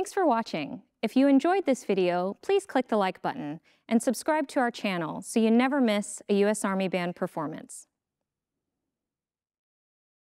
Thanks for watching. If you enjoyed this video, please click the like button and subscribe to our channel so you never miss a U.S. Army Band performance.